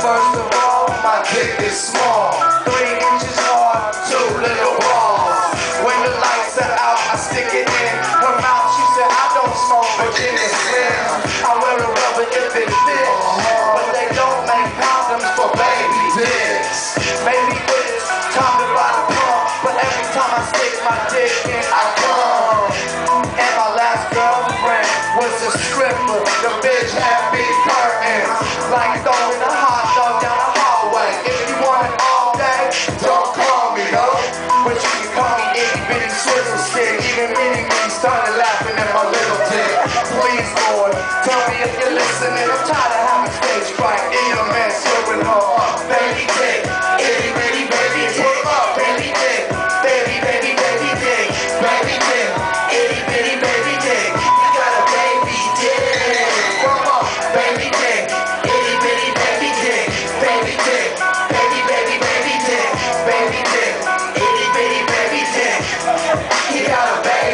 First of all, my dick is small. Three inches hard, two little balls. When the lights are out, I stick it in her mouth. She said, I don't smoke, but it slims. I wear a rubber if it fits. But they don't make condoms for baby dicks. Maybe it's time to buy the pump. But every time I stick my dick in, I come. And my last girlfriend was a stripper. The bitch had big curtains. Like throwing a started laughing at my little dick. Please, Lord, tell me if you're listening. I'm tired of having stage fright.